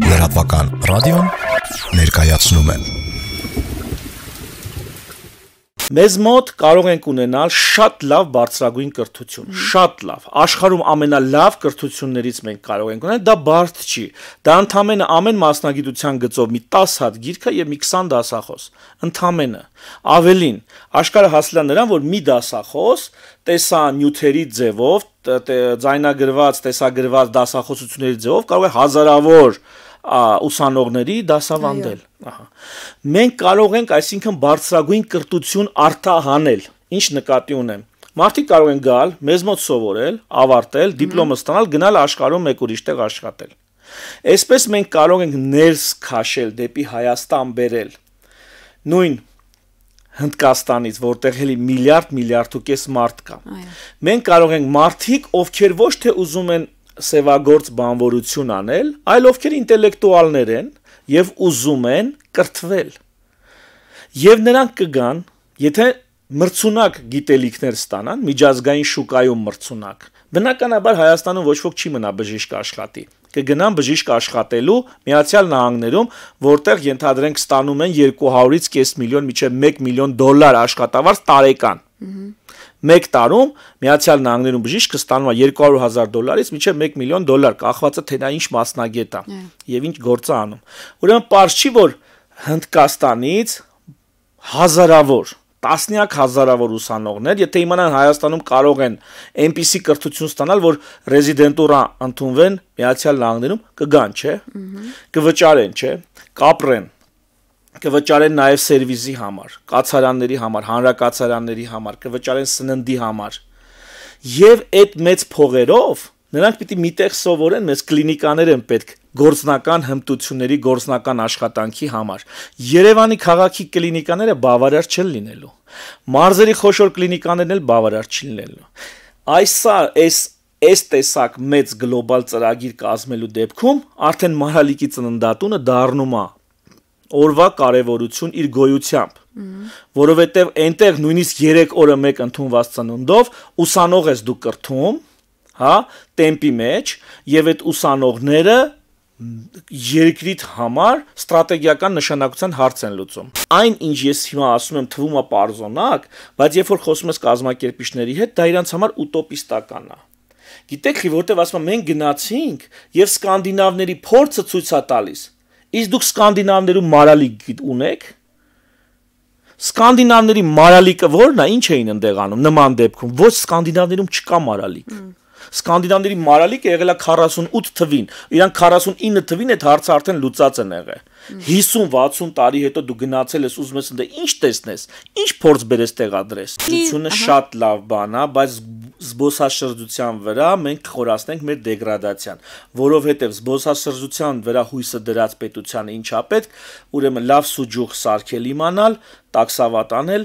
Լրատվական ռադիոն ներկայացնում է Մեզ մոտ կարող ենք ունենալ շատ լավ բարձրագույն կրթություն, շատ լավ։ Աշխարհում ամենալավ կրթություններից մենք կարող ենք ունենալ, դա բարդ չի։ Դա ընդամենը ամեն մասնագիտության գծով մի 10 հատ գիրքը եւ մի 20 դասախոս։ Ընդամենը։ Ավելին, աշխարհը հասել է նրան, որ մի դասախոս տեսա նյութերի ձևով, ձայնագրված, տեսագրված դասախոսությունների ձևով կարող է հազարավոր ուսանողների դասավանդել։ Ահա։ Մենք կարող ենք, այսինքն բարձրագույն կրթություն արտահանել։ Ինչ նկատի ունեմ։ Մարդիկ կարող են գալ, մեզ մոտ սովորել, ավարտել, դիպլոմը ստանալ, գնալ աշխարհում մեկ ուրիշ տեղ աշխատել։ Այսպես մենք կարող ենք ներս քաշել դեպի Հայաստան բերել։ Նույն Հնդկաստանից, որտեղ էլի միլիարդ, միլիարդ ու կես մարդ կա։ Մենք կարող ենք մարդիկ, ովքեր ոչ թե ուզում են սևագործ բանվորություն անել, այլ ովքեր ինտելեկտուալներ են եւ ուզում են կրթվել։ Եվ նրանք կգան, եթե մրցունակ գիտելիքներ ստանան, միջազգային շուկայում մրցունակ։ Բնականաբար Հայաստանում ոչ ոք չի մնա բժիշկ աշխատի կգնան բժիշկ աշխատելու Միացյալ Նահանգներում, որտեղ ենթադրենք ստանում են 200-ից 5 միլիոն միջև 1 միլիոն դոլար աշխատավարձ տարեկան։ 1 տարում Միացյալ Նահանգներում բժիշկը ստանում է 200.000 դոլարից մինչև 1 միլիոն դոլար, կախվածը թե նա ինչ մասնագետ է եւ ինչ գործ է անում։ Ուրեմն པարզ չի որ Հնդկաստանից հազարավոր տասնյակ հազարավոր ուսանողներ, եթե իմանան Հայաստանում կարող են այնպիսի կրթություն ստանալ, որ ռեզիդենտուրա ընդունվեն Միացյալ Նահանգներում, կգան, չէ՞։ Կվճարեն, չէ՞։ Կապրեն կվճարեն նաև սերվիզի համար, կացարանների համար, հանրակացարանների համար, կվճարեն սննդի համար։ Եվ այդ մեծ փողերով նրանք պիտի միտեղ սովորեն, մեծ կլինիկաներ են պետք գործնական հմտությունների գործնական աշխատանքի համար։ Երևանի քաղաքի կլինիկաները բավարար չեն լինելու։ Մարզերի խոշոր կլինիկաներն էլ բավարար չի լինելու։ Այսա այս այս տեսակ մեծ գլոբալ ծրագիր կազմելու դեպքում արդեն Մարալիկի ծննդատունը դառնում է օրվա կարևորություն իր գոյությամբ որովհետև այնտեղ նույնիսկ 3 օրը մեկ ընդունված ծնունդով ուսանող ես դու կրթում հա տեմպի մեջ եւ այդ ուսանողները երկրիդ համար ստրատեգիական նշանակության հարց են լուծում։ Այն ինչ ես հիմա ասում եմ թվում է պարզոնակ, բայց երբ որ խոսում ես կազմակերպիչների հետ, դա իրանց համար ուտոպիստական է։ Գիտեք, որտեվ ասում եմ մենք գնացինք եւ սկանդինավների փորձը ցույց է տալիս, Իսկ դուք սկանդինավներում մարալիկ ունեք։ Սկանդինավների մարալիկը ո՞րն է, ինչ էին ընդեղ անում նման դեպքում։ Ոչ սկանդինավներում չկա մարալիկ։ Սկանդինավների մարալիկը եղել է 48 թվին։ Իրանք 49 թվին այդ հարցը արդեն լուծած են եղել։ 50-60 տարի հետո դու գնացել ես ուզում ես ընդ ինչ տեսնես, ինչ փորձ բերես տեղադրես։ Դությունը շատ լավ բան է, բայց զբոսաշրջության վրա մենք խորացնենք մեր դեգրադացիան, որովհետև զբոսաշրջության վրա հույսը դրած պետությանը ինչա պետք, ուրեմն լավ սուջուխ սարքել իմանալ, տաքսավատ անել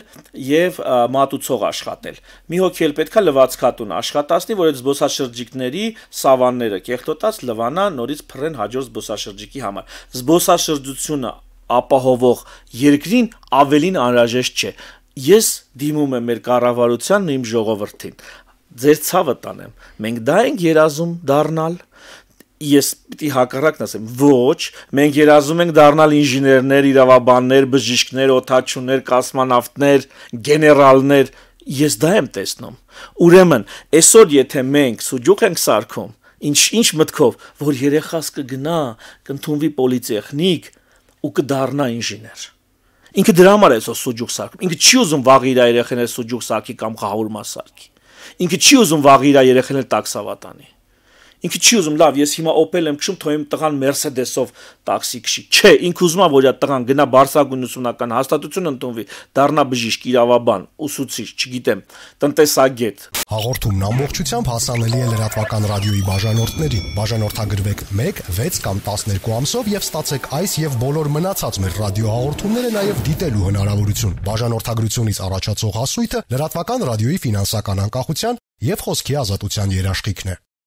եւ մատուցող աշխատել։ Մի հոգի էլ պետքա լվացքատուն աշխատացնի, որ այդ զբոսաշրջիկների սավանները կեղտոտած լվանա նորից փռեն հաջորդ զբոսաշրջիկի համար։ Զբոսաշրջությունը ապահովող երկրին ավելին անհրաժեշտ չէ։ Ես դիմում եմ մեր կառավարությանն ու իմ ժողովրդին ձեր ցավը տանեմ։ Մենք դա ենք երազում դառնալ ես պիտի հակառակն ասեմ ոչ մենք երազում ենք դառնալ ինժեներներ, իրավաբաններ, բժիշկներ, օթաչուներ, կոսմոնավտներ, գեներալներ ես դա եմ տեսնում ուրեմն այսօր եթե մենք սուջուխ ենք սարքում ինչ ինչ մտքով որ երեխաս կգնա կընդունվի պոլիտեխնիկ ու կդառնա ինժեներ ինքը դրա համար է սուջուխ սարքում ինքը չի ուզում վաղ իր երեխաները սուջուխ սարքի կամ խաղորմա սարքի Ինքը չի ուզում վաղ իր երեխաները տաքսավատանի։ Ինքը չի ուզում, լավ, ես հիմա Opel եմ քշում, թող իմ տղան Mercedes-ով տաքսի քշի։ Չէ, ինքը ուզում է, որ իր տղան գնա Բարսագույն ուսումնական հաստատություն ընդունվի, դառնա բժիշկ, իրավաբան, ուսուցիչ, չգիտեմ, տնտեսագետ։ Հաղորդումն ամբողջությամբ հասանելի է լրատվական ռադիոյի բաժանորդներին։ Բաժանորդագրվեք 1, 6 կամ 12 ամսով եւ ստացեք այս եւ բոլոր մնացած մեր ռադիոհաղորդումները նաեւ դիտելու հնարավորություն։ Բաժանորդագրությունից առաջացող հասույթը լրատվական ռադիոյի ֆինանսական անկախության եւ խոսքի ազատության երաշխիքն է։